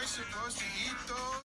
I supposed to eat those?